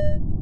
you